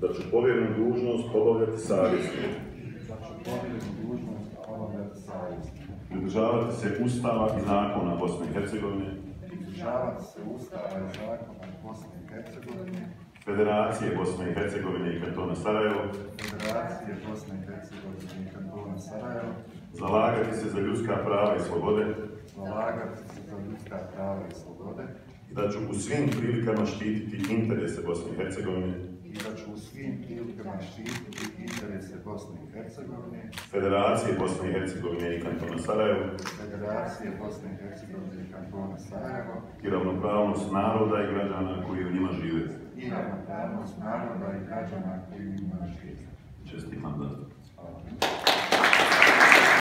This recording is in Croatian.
Da ću povjernu dužnost obavljati savjesno da ću povjerenu dužnost obavljati savjesno, pridržavati se Ustava i zakona Bosne i Hercegovine, pridržavati se Ustava i zakona Bosne i Hercegovine, Federacije Bosne i Hercegovine i kantona Sarajevo, Federacije Bosne i Hercegovine i kantona Sarajevo, zalagati se za ljudska prava i slobode, zalagati se za ljudska prava i slobode da ću u svim prilikama štititi interese Bosne i Hercegovine, i da ću u svim prilikama štititi interese Bosne i Hercegovine, Federacije Bosne i Hercegovine i kantona Sarajevo Federacije Bosne i Hercegovine i kantona Sarajevo i ravnopravnost naroda i građana koji u njima žive. i ravnopravnost naroda i građana koji u njima žive. Čestitam da. Hvala.